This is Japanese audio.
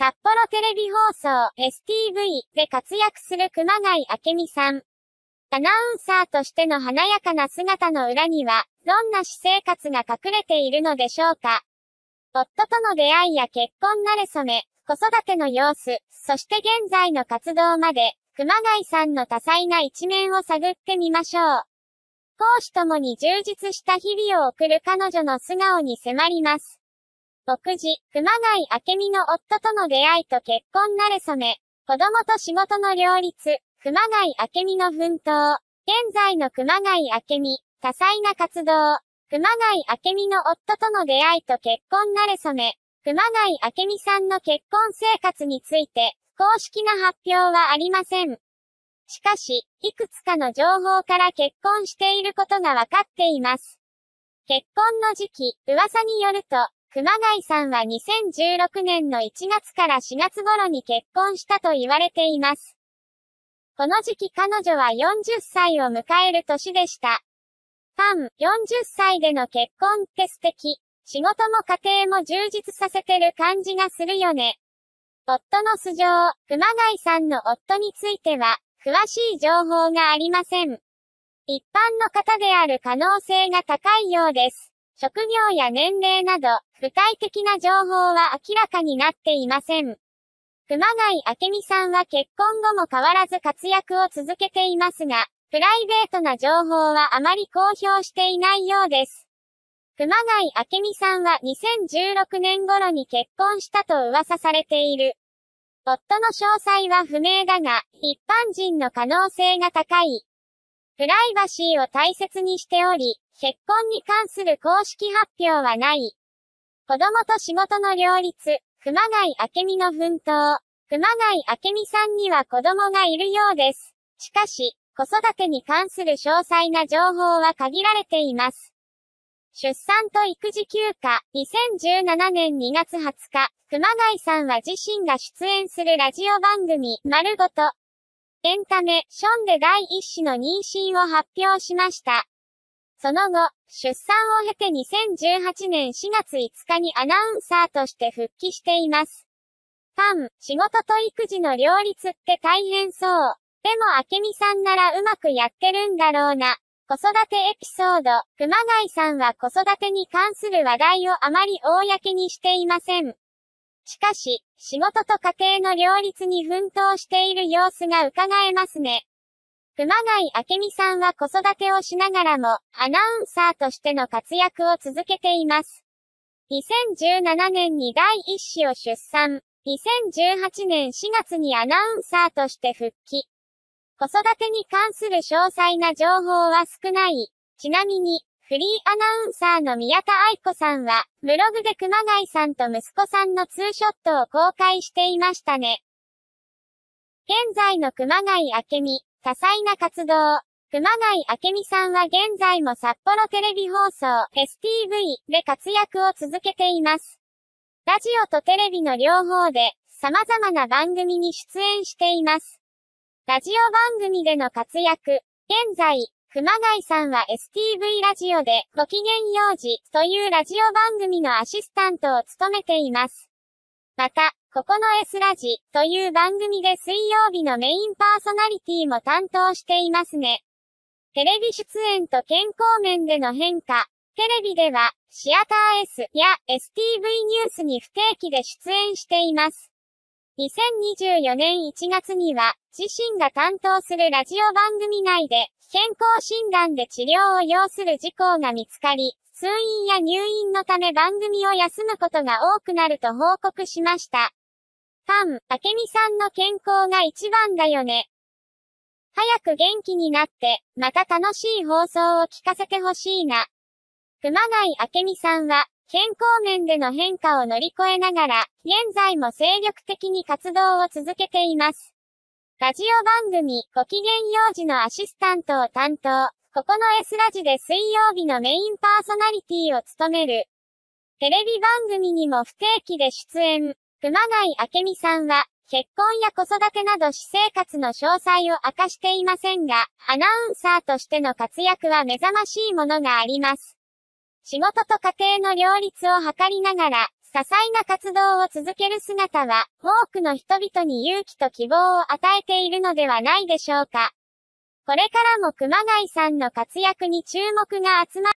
札幌テレビ放送 STV で活躍する熊谷明美さん。アナウンサーとしての華やかな姿の裏には、どんな私生活が隠れているのでしょうか。夫との出会いや結婚慣れ初め、子育ての様子、そして現在の活動まで、熊谷さんの多彩な一面を探ってみましょう。講師ともに充実した日々を送る彼女の素顔に迫ります。牧事、熊谷明美の夫との出会いと結婚慣れ初め、子供と仕事の両立、熊谷明美の奮闘、現在の熊谷明美、多彩な活動、熊谷明美の夫との出会いと結婚慣れ初め、熊谷明美さんの結婚生活について、公式な発表はありません。しかし、いくつかの情報から結婚していることがわかっています。結婚の時期、噂によると、熊谷さんは2016年の1月から4月頃に結婚したと言われています。この時期彼女は40歳を迎える年でした。ファン、40歳での結婚って素敵。仕事も家庭も充実させてる感じがするよね。夫の素性、熊谷さんの夫については、詳しい情報がありません。一般の方である可能性が高いようです。職業や年齢など、具体的な情報は明らかになっていません。熊谷明美さんは結婚後も変わらず活躍を続けていますが、プライベートな情報はあまり公表していないようです。熊谷明美さんは2016年頃に結婚したと噂されている。夫の詳細は不明だが、一般人の可能性が高い。プライバシーを大切にしており、結婚に関する公式発表はない。子供と仕事の両立、熊谷明美の奮闘。熊谷明美さんには子供がいるようです。しかし、子育てに関する詳細な情報は限られています。出産と育児休暇、2017年2月20日、熊谷さんは自身が出演するラジオ番組、丸ごと。エンタメ、ションで第一子の妊娠を発表しました。その後、出産を経て2018年4月5日にアナウンサーとして復帰しています。ファン、仕事と育児の両立って大変そう。でも明美さんならうまくやってるんだろうな。子育てエピソード、熊谷さんは子育てに関する話題をあまり公にしていません。しかし、仕事と家庭の両立に奮闘している様子が伺えますね。熊谷明美さんは子育てをしながらも、アナウンサーとしての活躍を続けています。2017年に第一子を出産。2018年4月にアナウンサーとして復帰。子育てに関する詳細な情報は少ない。ちなみに、フリーアナウンサーの宮田愛子さんは、ブログで熊谷さんと息子さんのツーショットを公開していましたね。現在の熊谷明美、多彩な活動。熊谷明美さんは現在も札幌テレビ放送 STV で活躍を続けています。ラジオとテレビの両方で様々な番組に出演しています。ラジオ番組での活躍。現在、熊谷さんは STV ラジオでご機嫌用事というラジオ番組のアシスタントを務めています。また、ここの S ラジという番組で水曜日のメインパーソナリティも担当していますね。テレビ出演と健康面での変化。テレビでは、シアター S や STV ニュースに不定期で出演しています。2024年1月には、自身が担当するラジオ番組内で、健康診断で治療を要する事項が見つかり、通院や入院のため番組を休むことが多くなると報告しました。ファン、明美さんの健康が一番だよね。早く元気になって、また楽しい放送を聞かせてほしいな。熊谷明美さんは、健康面での変化を乗り越えながら、現在も精力的に活動を続けています。ラジオ番組、ご機嫌用事のアシスタントを担当、ここの S ラジで水曜日のメインパーソナリティを務める。テレビ番組にも不定期で出演。熊谷明美さんは、結婚や子育てなど私生活の詳細を明かしていませんが、アナウンサーとしての活躍は目覚ましいものがあります。仕事と家庭の両立を図りながら、些細な活動を続ける姿は、多くの人々に勇気と希望を与えているのではないでしょうか。これからも熊谷さんの活躍に注目が集ま